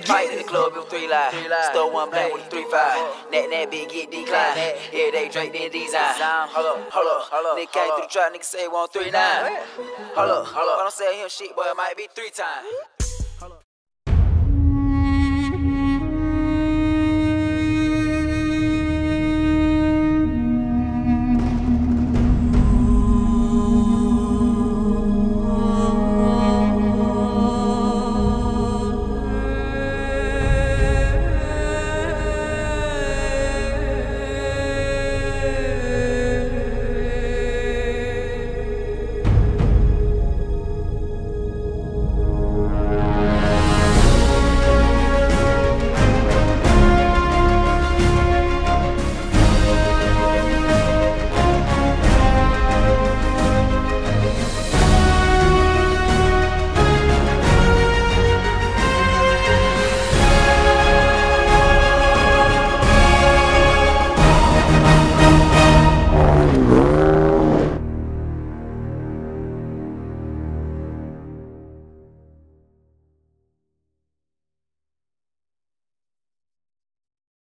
Fight in the club, with three live. Stole one black with three five. That that big get declined. Yeah, they Drake then design. Hold up, hold up, hold up. Nigga came through the trap, nigga say one three nine. Hold up, hold up. I don't say him shit, but it might be three times.